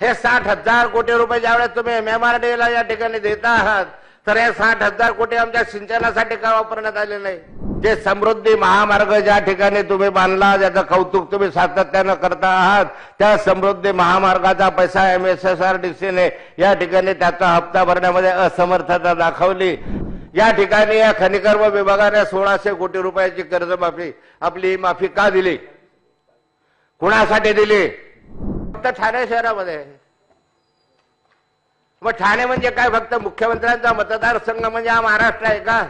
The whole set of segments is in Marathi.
हे साठ हजार कोटी रुपये ज्यावेळेस तुम्ही एमआरडीला या ठिकाणी देत आहात तर हे साठ हजार कोटी आमच्या सिंचनासाठी का वापरण्यात आले नाही? जे समृद्धी महामार्ग ज्या ठिकाणी तुम्ही बांधला ज्याचं कौतुक तुम्ही सातत्यानं करता आहात त्या समृद्धी महामार्गाचा पैसा M S S R D सीने या ठिकाणी त्याचा हप्ता भरण्यामध्ये असमर्थता दाखवली. या ठिकाणी या खनिकर्म विभागाने सोळाशे कोटी रुपयाची कर्जमाफी आपली माफी का दिली? कुणासाठी दिली? फक्त ठाणे शहरामध्ये. मग ठाणे म्हणजे काय? फक्त मुख्यमंत्र्यांचा मतदारसंघ म्हणजे हा महाराष्ट्र आहे का?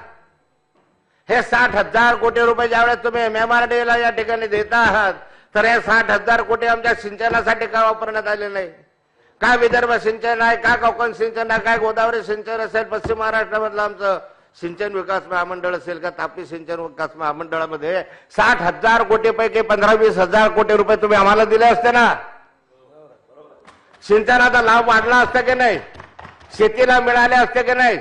हे साठ हजार कोटी रुपये ज्यावेळेस तुम्ही एमएमआरडीला या ठिकाणी देता आहात तर हे साठ हजार कोटी आमच्या सिंचनासाठी का वापरण्यात आले नाही? काय विदर्भ सिंचन आहे का कोकण सिंचन आहे काय गोदावरी सिंचन असेल पश्चिम महाराष्ट्रामधलं आमचं सिंचन विकास महामंडळ असेल का तापी सिंचन विकास महामंडळामध्ये साठ हजार कोटी पैकी पंधरा वीस हजार कोटी रुपये तुम्ही आम्हाला दिले असते ना? सिंचनाचा लाभ वाढला असता की नाही? शेतीला मिळाले असते की नाही?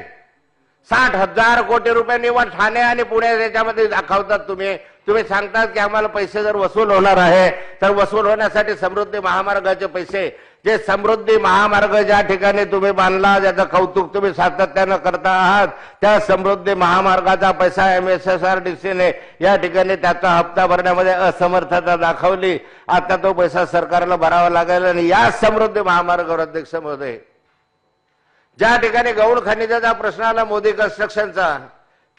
साठ हजार कोटी रुपये निवड ठाणे आणि पुणे याच्यामध्ये दाखवतात तुम्ही. तुम्ही सांगतात की आम्हाला पैसे जर वसूल होणार आहे तर वसूल होण्यासाठी समृद्धी महामार्गाचे पैसे. जे समृद्धी महामार्ग ज्या ठिकाणी तुम्ही बांधला ज्याचं कौतुक तुम्ही सातत्यानं करता आहात त्या समृद्धी महामार्गाचा पैसा M S S R D सीने या ठिकाणी त्याचा हप्ता भरण्यामध्ये असमर्थता दाखवली. आता तो पैसा सरकारला भरावा लागेल आणि या समृद्धी महामार्गावर अध्यक्ष महोदय. ज्या ठिकाणी गौण खनिजाचा प्रश्न आला मोदी कन्स्ट्रक्शनचा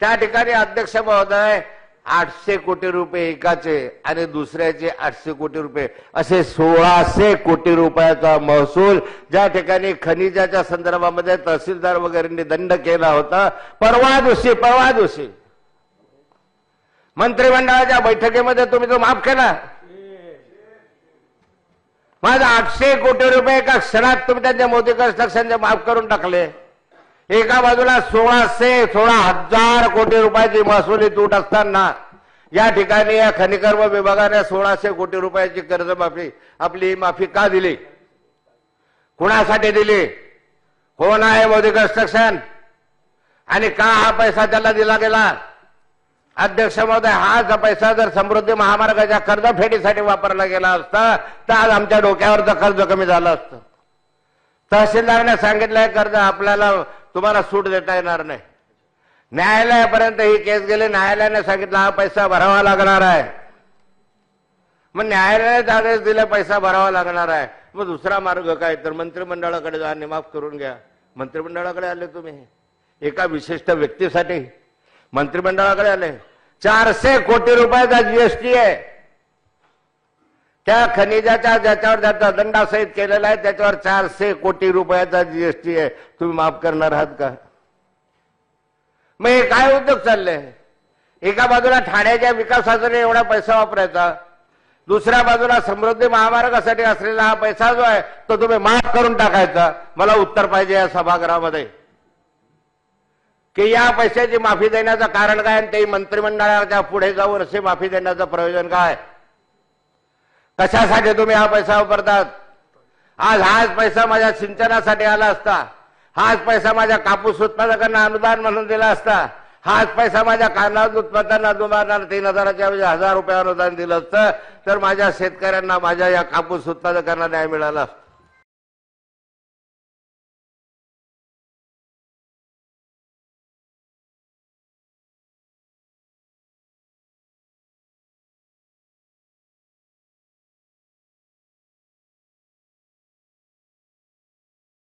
त्या ठिकाणी अध्यक्ष महोदय आठशे कोटी रुपये एकाचे आणि दुसऱ्याचे आठशे कोटी रुपये. असे सोळाशे कोटी रुपयाचा महसूल ज्या ठिकाणी खनिजाच्या संदर्भामध्ये तहसीलदार वगैरेंनी दंड केला होता परवा दिवशी परवा दिवशी. मंत्रिमंडळाच्या बैठकीमध्ये तुम्ही तो माफ केला. माझा आठशे कोटी रुपये एका क्षणात तुम्ही त्यांच्या मोदी कन्स्ट्रक्शनचे माफ करून टाकले. एका बाजूला सोळाशे सोळा हजार कोटी रुपयाची महसुली तूट असताना या ठिकाणी या खनिकर्म विभागाने सोळाशे कोटी रुपयाची कर्जमाफी आपली माफी का दिली? कुणासाठी दिली? कोण आहे मोदी कन्स्ट्रक्शन आणि का हा पैसा त्याला दिला गेला? अध्यक्ष महोदय हाच पैसा जर समृद्धी महामार्गाच्या कर्जफेडीसाठी वापरला गेला असता तर आज आमच्या डोक्यावरचं कर्ज कमी झालं असतं. तहसीलदाराने सांगितलंय कर्ज आपल्याला तुम्हाला सूट देता येणार नाही. न्यायालयापर्यंत ही केस गेली न्यायालयाने सांगितलं हा पैसा भरावा लागणार आहे. मग न्यायालयाने आदेश दिले पैसा भरावा लागणार आहे. मग दुसरा मार्ग काय? तर मंत्रिमंडळाकडे जा आणि माफ करून घ्या. मंत्रिमंडळाकडे आले तुम्ही. एका विशिष्ट व्यक्तीसाठी. मंत्रिमंडळाकडे आले. चारशे कोटी रुपयाचा जीएसटी आहे. त्या खनिजाच्या ज्याच्यावर ज्याचा दंडा सहित केलेला आहे त्याच्यावर चारशे कोटी रुपयाचा जीएसटी आहे. तुम्ही माफ करणार आहात का? मग हे काय उद्योग चालले एका बाजूला ठाण्याच्या विकासासाठी एवढा पैसा वापरायचा दुसऱ्या बाजूला समृद्धी महामार्गासाठी असलेला हा पैसा जो आहे तो तुम्ही माफ करून टाकायचा. मला उत्तर पाहिजे या सभागृहामध्ये. की या पैशाची माफी देण्याचं कारण काय आणि ते मंत्रिमंडळाच्या पुढे जाऊन असे माफी देण्याचं प्रयोजन काय? कशासाठी तुम्ही हा पैसा वापरतात? आज हाच पैसा माझ्या सिंचनासाठी आला असता. हाच पैसा माझ्या कापूस उत्पादकांना अनुदान म्हणून दिला असता. हाच पैसा माझ्या कांदा उत्पादनांना दुकानाला तीन हजाराच्या हजार रुपये अनुदान दिलं असतं. तर माझ्या शेतकऱ्यांना माझ्या या कापूस उत्पादकांना न्याय मिळाला असता.